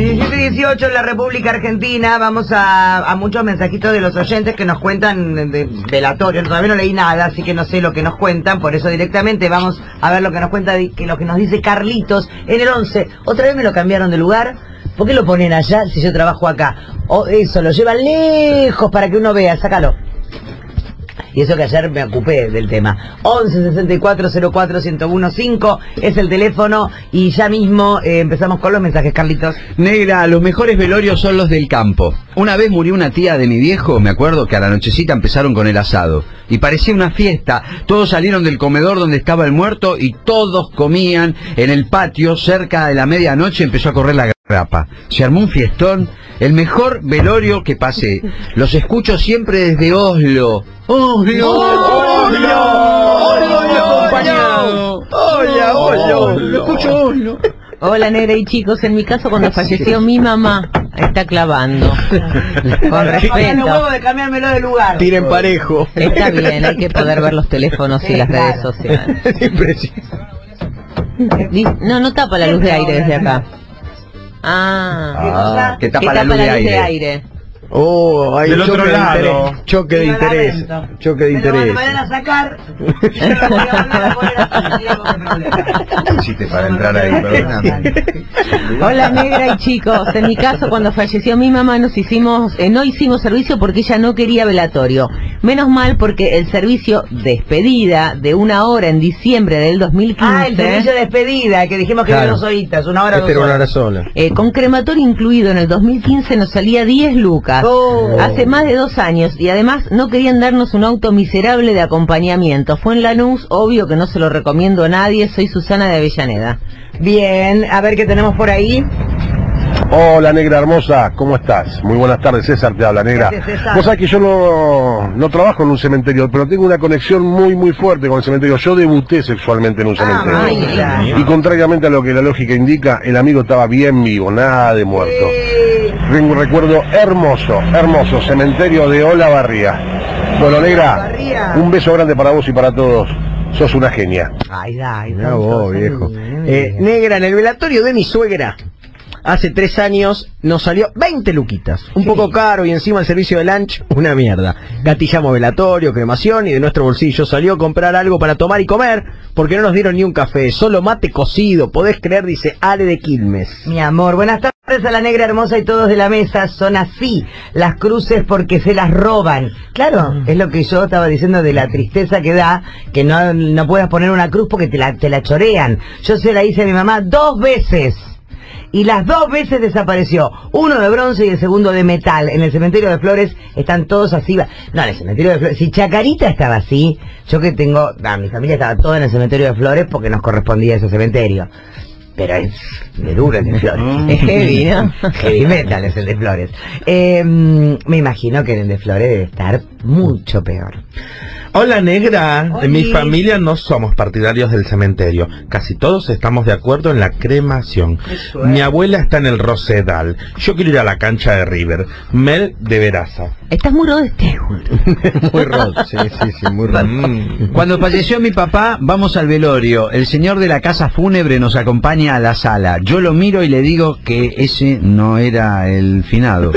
17 y 18 en la República Argentina, vamos a, muchos mensajitos de los oyentes que nos cuentan de velatorio. Todavía no leí nada, así que no sé lo que nos cuentan, por eso directamente vamos a ver lo que nos cuenta, que lo que nos dice Carlitos en el 11. Otra vez me lo cambiaron de lugar. ¿Por qué lo ponen allá si yo trabajo acá? O eso, lo llevan lejos para que uno vea, sácalo. Y eso que ayer me ocupé del tema. 11 64 04 1015 es el teléfono y ya mismo eh, empezamos con los mensajes, Carlitos. Negra, los mejores velorios son los del campo. Una vez murió una tía de mi viejo, me acuerdo que a la nochecita empezaron con el asado. Y parecía una fiesta. Todos salieron del comedor donde estaba el muerto y todos comían en el patio. Cerca de la medianoche empezó a correr la grapa. Se armó un fiestón. El mejor velorio que pasé. Los escucho siempre desde Oslo. ¡Oslo! ¡Oslo! ¡Oslo! acompañado! ¡Hola, Oslo! Lo escucho Oslo. Hola negra y chicos, en mi caso cuando falleció mi mamá está clavando. Con respeto. de cambiármelo de lugar. Tiren parejo. Está bien, hay que poder ver los teléfonos y las redes sociales. No, no tapa la luz de aire desde acá. Ah, Ah, que tapa que la luz de aire. aire. Oh, hay Del choque otro de lado. interés. Choque de interés. lamento. Choque de interés. Me van a sacar. Yo lo voy a volver a poner así, mira cómo me problema. hiciste para entrar ahí? Perdóname. Hola negra y chicos, en mi caso cuando falleció mi mamá nos hicimos, eh, no hicimos servicio porque ella no quería velatorio. Menos mal porque el servicio despedida de una hora en diciembre del 2015 Ah, el servicio de despedida, que dijimos que Claro. era dos horitas, una hora, Este dos era una hora horas. sola. Eh, con crematorio incluido en el 2015 nos salía 10 lucas. Oh. Hace más de dos años y además no querían darnos un auto miserable de acompañamiento. Fue en Lanús, obvio que no se lo recomiendo a nadie. Soy Susana de Avellaneda. Bien, a ver qué tenemos por ahí. Hola negra hermosa, ¿cómo estás? Muy buenas tardes, César te habla negra. Vos sabés que yo no, no trabajo en un cementerio, pero tengo una conexión muy muy fuerte con el cementerio. Yo debuté sexualmente en un cementerio. Ah, mira. y contrariamente a lo que la lógica indica, el amigo estaba bien vivo, nada de muerto. Tengo un recuerdo hermoso, hermoso, cementerio de Olavarría. Bueno, negra, un beso grande para vos y para todos. Sos una genia. Ay, da, ay, ay, viejo. Eh, negra, en el velatorio de mi suegra, hace tres años, nos salió 20 luquitas. Un poco caro y encima el servicio de lunch, una mierda. Gatillamos velatorio, cremación y de nuestro bolsillo salió a comprar algo para tomar y comer, porque no nos dieron ni un café, solo mate cocido. Podés creer, dice Ale de Quilmes. Mi amor, buenas tardes a la negra hermosa y todos de la mesa. Son así las cruces porque se las roban. Claro, es lo que yo estaba diciendo de la tristeza que da que no, no puedas poner una cruz porque te la, te la chorean. Yo se la hice a mi mamá dos veces. Y las dos veces desapareció. Uno de bronce y el segundo de metal. En el cementerio de Flores están todos así. va- No, en el cementerio de Flores. Si Chacarita estaba así, yo que tengo. ah, mi familia estaba toda en el cementerio de Flores porque nos correspondía ese cementerio. Pero es de duro el de Flores. Es heavy, ¿no? Heavy metal es el de Flores. Eh, me imagino que en el de Flores debe estar mucho peor. Hola negra, Oli. en mi familia no somos partidarios del cementerio. Casi todos estamos de acuerdo en la cremación. Mi abuela está en el Rosedal. Yo quiero ir a la cancha de River. Mel de Veraza. Estás muy rodestego. Muy rod, sí, sí, sí, muy rod. Mm. Cuando falleció mi papá, vamos al velorio. El señor de la casa fúnebre nos acompaña a la sala. Yo lo miro y le digo que ese no era el finado.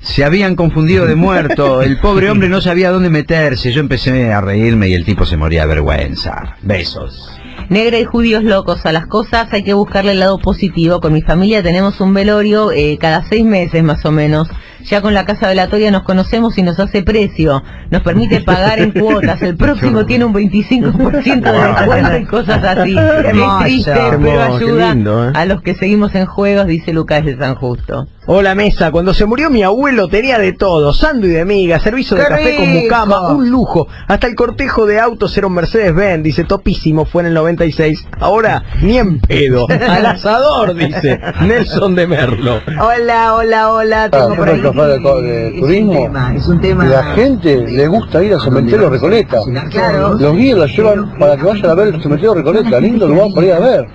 Se habían confundido de muerto. El pobre hombre no sabía dónde meterse. Yo empecé a reírme y el tipo se moría de vergüenza. Besos. Negra y judíos locos a las cosas hay que buscarle el lado positivo. Con mi familia tenemos un velorio eh, cada seis meses más o menos. Ya con la casa velatoria nos conocemos y nos hace precio. Nos permite pagar en cuotas. El próximo tiene un 25% de descuento y cosas así. Qué triste, pero ayuda lindo, ¿eh? a los que seguimos en juegos, dice Lucas de San Justo. Hola mesa, cuando se murió mi abuelo tenía de todo, sándwich de miga, servicio de ¡Qué café con mucama, un lujo, hasta el cortejo de autos era un Mercedes Benz, dice topísimo, fue en el 96, ahora ni en pedo, al asador, dice Nelson de Merlo. Hola, hola, hola. Tengo Ah, por ahí- ¿no es capaz de- de es un turismo? tema, Es un tema. La gente le gusta ir al cementerio Recoleta. Claro. Los guías la llevan para que vayan a ver el cementerio Recoleta. Lindo lugar para ir a ver.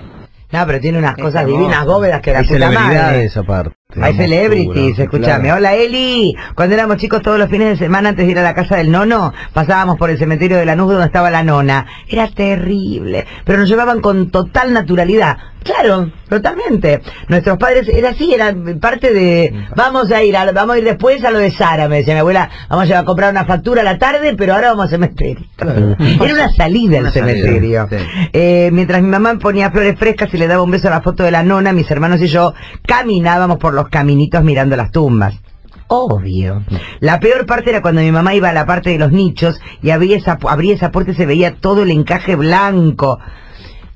No, pero tiene unas cosas divinas, bóvedas que la Hay puta madre. aparte. Hay celebrities, escúchame. claro. Hola Eli. Cuando éramos chicos todos los fines de semana antes de ir a la casa del nono, pasábamos por el cementerio de la nube donde estaba la nona. Era terrible, pero nos llevaban con total naturalidad. Claro, totalmente. Nuestros padres era así, era parte de vamos a ir, a- vamos a ir después a lo de Sara, me decía mi abuela, vamos a comprar una factura a la tarde, pero ahora vamos al cementerio. Era una salida al salida, cementerio. sí. Eh, mientras mi mamá ponía flores frescas y le daba un beso a la foto de la nona, mis hermanos y yo caminábamos por los caminitos mirando las tumbas. Obvio. La peor parte era cuando mi mamá iba a la parte de los nichos y abría esa, abría esa puerta y se veía todo el encaje blanco.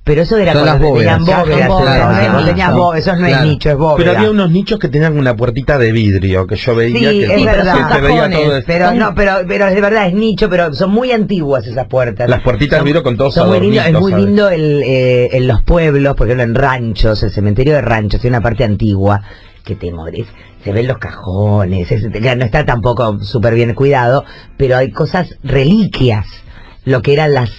Pero eso era Son cuando las tenían bóvedas. eso, bóvedas, no sí. tenías bóvedas, eso no Claro. es nicho, es bóveda. Pero había unos nichos que tenían una puertita de vidrio que yo veía Sí, que, es verdad. que se veía Cajones. todo eso. Pero no, pero, pero de verdad es nicho, pero son muy antiguas esas puertas. Las puertitas de vidrio con todos Son muy lindo, es muy ¿sabes? lindo el, eh, en los pueblos, por ejemplo en ranchos, el cementerio de ranchos, tiene una parte antigua que te morís. Se ven los cajones, es- no está tampoco súper bien cuidado, pero hay cosas, reliquias, lo que eran las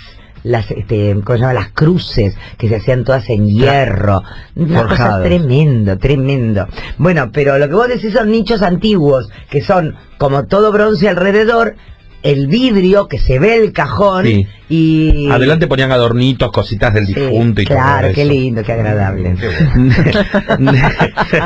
las este ¿cómo se llama? las cruces que se hacían todas en hierro una cosa tremendo tremendo bueno pero lo que vos decís son nichos antiguos que son como todo bronce alrededor el vidrio que se ve el cajón Sí. y Adelante ponían adornitos, cositas del Sí, difunto y claro, todo qué eso. lindo, qué agradable. Qué bueno.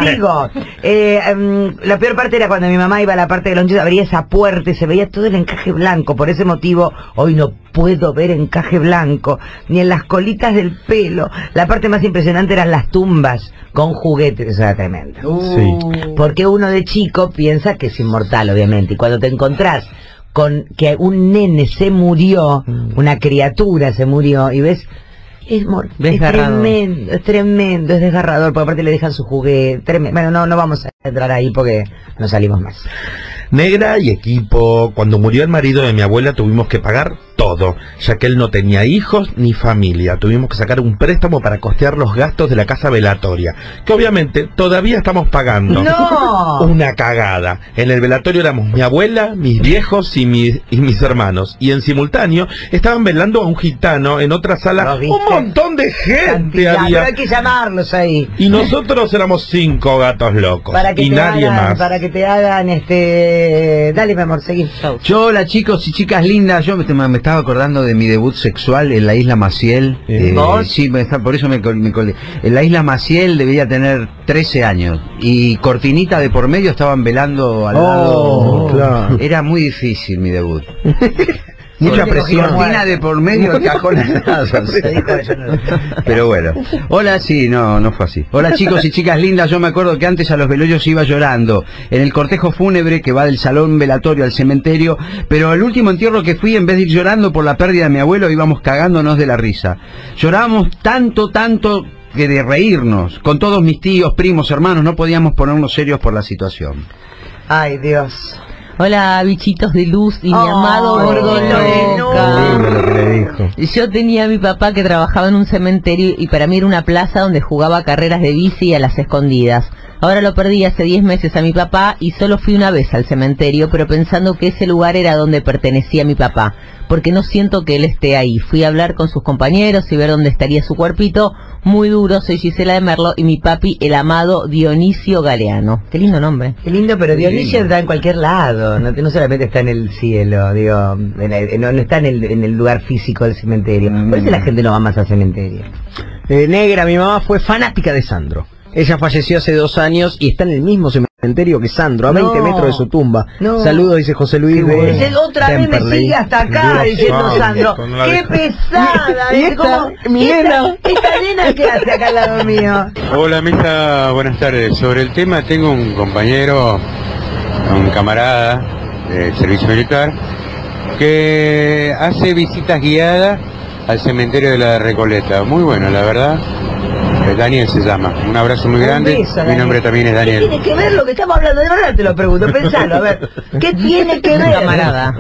Digo, eh, em, la peor parte era cuando mi mamá iba a la parte de los nichos, abría esa puerta y se veía todo el encaje blanco. Por ese motivo, hoy no puedo ver encaje blanco, ni en las colitas del pelo. La parte más impresionante eran las tumbas con juguetes, eso era tremendo. Sí. Porque uno de chico piensa que es inmortal, obviamente, y cuando te encontrás con que un nene se murió, Mm. una criatura se murió, y ves, es, mor- es Desgarrador. tremendo, es tremendo, es desgarrador, porque aparte le dejan su juguete, tremendo. Bueno, no, no vamos a entrar ahí porque no salimos más. Negra y equipo. Cuando murió el marido de mi abuela tuvimos que pagar todo, ya que él no tenía hijos ni familia. Tuvimos que sacar un préstamo para costear los gastos de la casa velatoria, que obviamente todavía estamos pagando. ¡No! Una cagada. En el velatorio éramos mi abuela, mis viejos y, mis y mis hermanos. Y en simultáneo estaban velando a un gitano en otra ¿Lo sala. Un montón de gente Cantidad, pero había. hay que llamarlos ahí. Y nosotros éramos cinco gatos locos. Para que y te nadie hagan, más. para que te hagan este dale mi amor, seguí. Yo, hola chicos y chicas lindas, yo me, me estaba acordando de mi debut sexual en la isla Maciel. Eh, ¿Vos? sí, me está- por eso me, me. En la isla Maciel debía tener 13 años y cortinita de por medio estaban velando al lado. Oh, claro. Era muy difícil mi debut. Mucha presión. Cortina de por medio, el cajón al Pero bueno. Hola, sí, no, no fue así. Hola chicos y chicas lindas, yo me acuerdo que antes a los velorios iba llorando. En el cortejo fúnebre que va del salón velatorio al cementerio, pero el último entierro que fui, en vez de ir llorando por la pérdida de mi abuelo, íbamos cagándonos de la risa. Llorábamos tanto, tanto que de reírnos. Con todos mis tíos, primos, hermanos, no podíamos ponernos serios por la situación. Ay, Dios. Hola, bichitos de luz y mi amado gordo loca. Yo tenía a mi papá que trabajaba en un cementerio y para mí era una plaza donde jugaba carreras de bici a las escondidas. Ahora lo perdí hace 10 meses a mi papá y solo fui una vez al cementerio, pero pensando que ese lugar era donde pertenecía mi papá, porque no siento que él esté ahí. Fui a hablar con sus compañeros y ver dónde estaría su cuerpito. Muy duro, soy Gisela de Merlo y mi papi, el amado Dionisio Galeano. Qué lindo nombre. Qué lindo, pero Dionisio lindo. está en cualquier lado, no, no solamente está en el cielo, digo, en el- no, no está en el, en el lugar físico del cementerio. Por eso la gente no va más al cementerio. Eh, negra, mi mamá fue fanática de Sandro. Ella falleció hace dos años y está en el mismo cementerio que Sandro, a No. 20 metros de su tumba. No. Saludos, dice José Luis de bueno. Ese otra vez me sigue hasta acá Dios diciendo Sandro. ¡Qué pesada! Y esta, ¿cómo? mi esta, nena. esta nena que hace acá al lado mío. Hola Misa, buenas tardes. Sobre el tema tengo un compañero, un camarada del servicio militar, que hace visitas guiadas al cementerio de la Recoleta. Muy bueno, la verdad. Eh, Daniel se llama. Un abrazo muy grande. beso, Mi nombre también es ¿Qué Daniel. tiene que ver lo que estamos hablando? De verdad te lo pregunto, pensalo, a ver. ¿Qué tiene que ver? Camarada.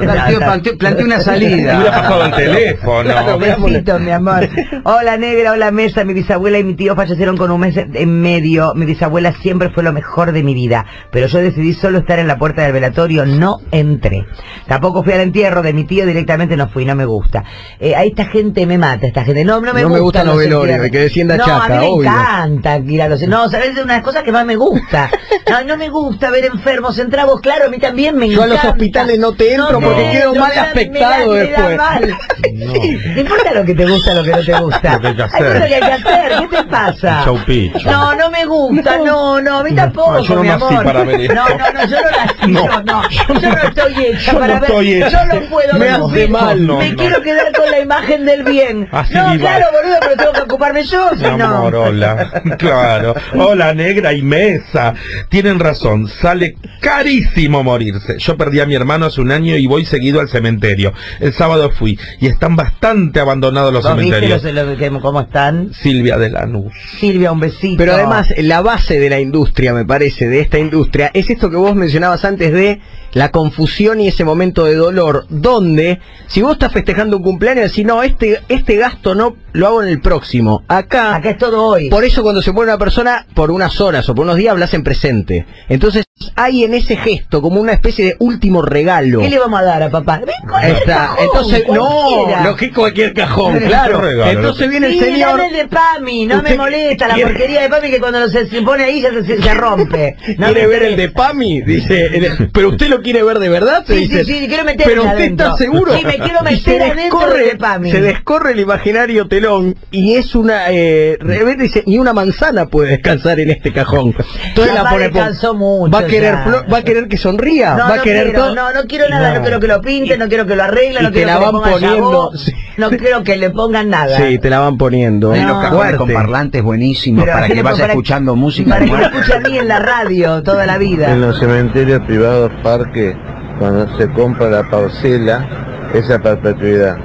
Planteó una salida. Hubiera pasado el teléfono. Besito, mi amor. Hola negra, hola mesa. Mi bisabuela y mi tío fallecieron con un mes en medio. Mi bisabuela siempre fue lo mejor de mi vida. Pero yo decidí solo estar en la puerta del velatorio, no entré. Tampoco fui al entierro de mi tío, directamente no fui, no me gusta. Eh, a esta gente me mata, esta gente. No, no me No gusta. me gustan los velorios, que descienda no, Chaca, a mí me obvio. encanta ir a los... No, sabes, es una de las cosas que más me gusta. No, no me gusta ver enfermos entravos, claro, a mí también me Yo a encanta. los hospitales no te entro porque quedo mal aspectado me da- me da después. mal. Sí, no importa lo que te gusta, lo que no te gusta. Lo que hay que Hay hacer. cosas que hay que hacer, ¿qué te pasa? Chau, picho. No, no me gusta, no, no, a mí tampoco, yo no mi nací amor. para ver esto. No, no, no, yo no nací, No, no, yo no estoy hecha yo para no ver, estoy hecha. yo no puedo Me ver hace mal, no, me no. quiero quedar con la imagen del bien. Así no, claro, boludo, pero tengo que ocuparme yo, si no. Hola. Claro. Hola, negra y mesa. Tienen razón, sale carísimo morirse. Yo perdí a mi hermano hace un año y voy seguido al cementerio. El sábado fui y están bastante abandonados los ¿Vos viste cementerios. los- los- que- cómo están? Silvia de Lanús. Silvia, un besito. Pero además, la base de la industria, me parece, de esta industria, es esto que vos mencionabas antes de la confusión y ese momento de dolor, donde si vos estás festejando un cumpleaños, decís, no, este, este gasto no lo hago en el próximo. Acá, Acá es todo hoy. por eso cuando se muere una persona, por unas horas o por unos días, hablas en presente. Entonces, hay en ese gesto como una especie de último regalo. ¿Qué le vamos a dar a papá? Ven con el está. cajón, Entonces, no, lo que es cualquier cajón, claro. regalo, Entonces viene el Sí, señor. dame el de Pami, no me molesta la quiere- porquería de Pami que cuando se, se pone ahí ya se, se rompe. No ¿Quiere ver el de. Pami? Dice, el- pero usted lo quiere ver de verdad, Sí, sí, dice. sí, quiero meterme Pero usted adentro. está seguro. Sí, me quiero meter se adentro descorre- de Pami. Se descorre el imaginario telón y es una, eh, Dice, ni una manzana puede descansar en este cajón. Entonces Papá la pone, descansó mucho va a querer, ya. va a querer que sonría, No, va a no querer quiero, no, no quiero nada, no, No. quiero que lo pinte, no quiero que lo arregle, Y no te quiero la que le van pongan poniendo, jabón, sí. no quiero que le pongan nada. Sí, te la van poniendo. Hay los cajones con parlantes buenísimos para ¿qué que le? Para- escuchando música. Para que me escuche a mí en la radio toda la vida. En los cementerios privados parque, cuando se compra la parcela, es a perpetuidad.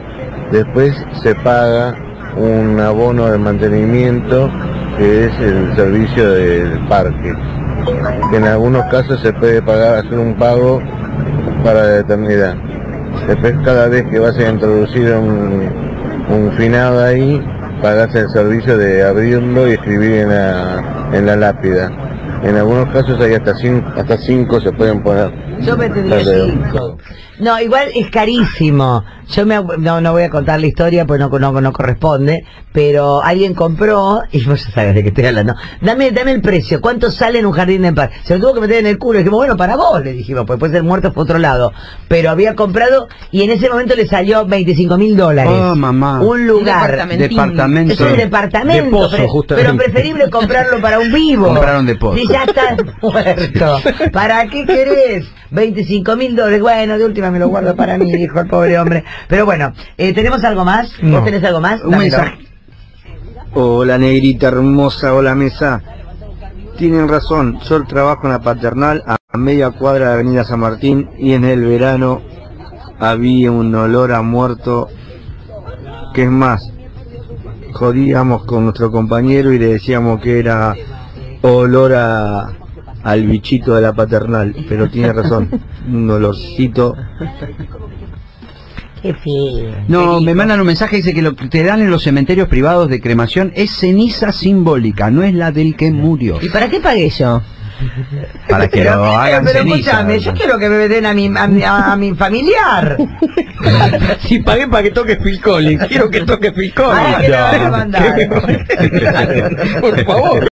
Después se paga un abono de mantenimiento que es el servicio del parque. Que en algunos casos se puede pagar, hacer un pago para la eternidad. Después cada vez que vas a introducir un, un finado ahí, pagas el servicio de abrirlo y escribir en la, en la lápida. En algunos casos hay hasta cinco, hasta cinco se pueden poner. Yo me tendría Dale. cinco. No, igual es carísimo. Yo me, no, no voy a contar la historia, pues no, no, no corresponde, pero alguien compró, y vos ya sabes de qué estoy hablando, dame, dame el precio, ¿cuánto sale en un jardín de paz? Se lo tuvo que meter en el culo, y dijimos, bueno, para vos, le dijimos, pues puede ser muerto por otro lado. Pero había comprado, y en ese momento le salió 25 mil dólares. Oh, mamá. Un lugar. departamentín. Departamento. Es un departamento, De pozo, pero, justamente. pero preferible comprarlo para un vivo. Compraron de pozo. Si ya estás muerto. ¿Para qué querés? 25 mil dólares. Bueno, de última me lo guardo para mí, dijo el pobre hombre. Pero bueno, eh, ¿tenemos algo más? ¿Vos No. tenés algo más? Un Dámelo. mensaje. Hola negrita hermosa, hola mesa. Tienen razón, yo trabajo en la paternal a media cuadra de Avenida San Martín y en el verano había un olor a muerto que es más, jodíamos con nuestro compañero y le decíamos que era olor a, al bichito de la paternal, pero tiene razón, un olorcito Qué feo. No, me mandan un mensaje dice que lo que te dan en los cementerios privados de cremación es ceniza simbólica, no es la del que murió. ¿Y para qué pagué yo? Para que Pero, lo pero, hagan pero ceniza. escúchame, yo quiero que me den a mi, a mi, a mi familiar. Si pagué para que toque Phil Collins, quiero que toque Phil Collins. Ahora que me van a mandar. Por favor.